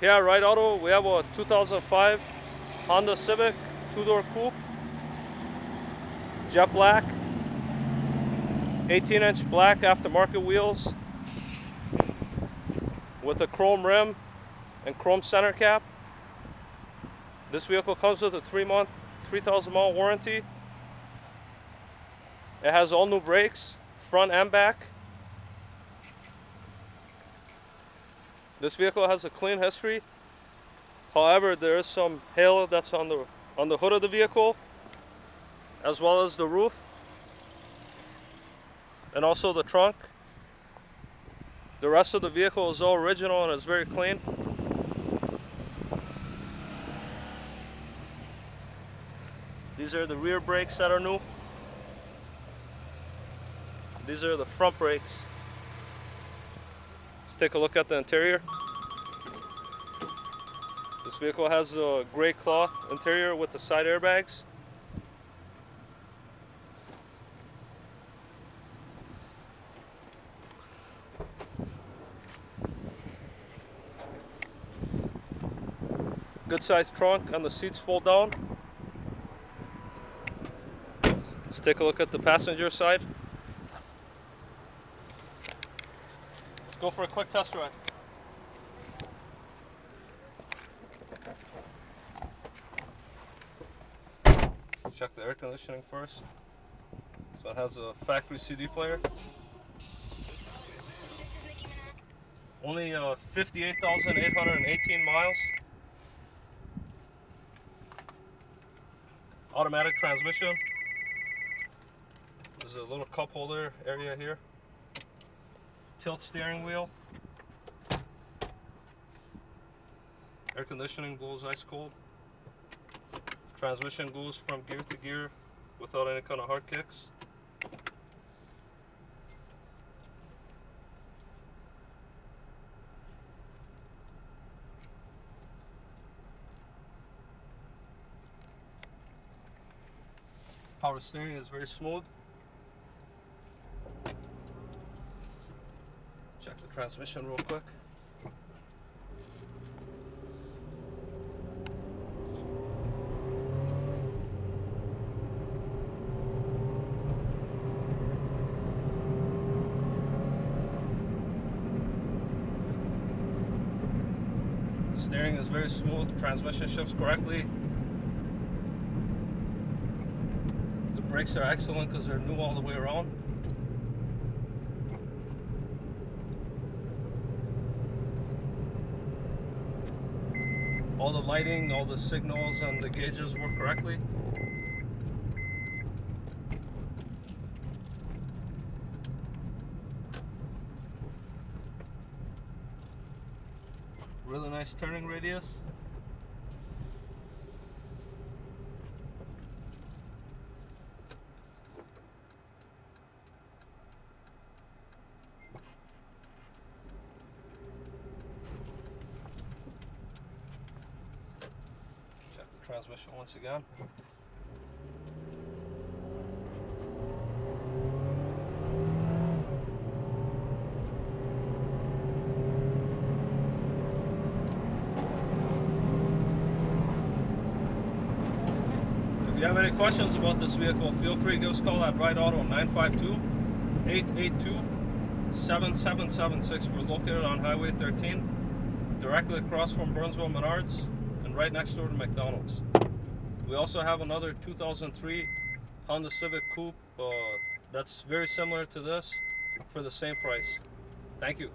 Here at Ride Auto, we have a 2005 Honda Civic two-door coupe, jet black, 18-inch black aftermarket wheels with a chrome rim and chrome center cap. This vehicle comes with a three-month, 3,000 mile warranty. It has all new brakes, front and back. This vehicle has a clean history. However, there is some hail that's on the on the hood of the vehicle, as well as the roof, and also the trunk. The rest of the vehicle is all original and is very clean. These are the rear brakes that are new. These are the front brakes. Let's take a look at the interior. This vehicle has a gray cloth interior with the side airbags. Good sized trunk and the seats fold down. Let's take a look at the passenger side. Go for a quick test drive. Check the air conditioning first. So it has a factory CD player. Only uh, 58,818 miles. Automatic transmission. There's a little cup holder area here. Tilt steering wheel. Air conditioning blows ice cold. Transmission goes from gear to gear without any kind of hard kicks. Power steering is very smooth. Check the transmission real quick. Steering is very smooth, transmission shifts correctly. The brakes are excellent because they're new all the way around. All the lighting, all the signals and the gauges work correctly. Really nice turning radius. Check the transmission once again. If you have any questions about this vehicle, feel free to give us a call at Ride Auto 952-882-7776. We're located on Highway 13, directly across from Burnsville Menards, right next door to McDonald's. We also have another 2003 Honda Civic Coupe uh, that's very similar to this for the same price. Thank you.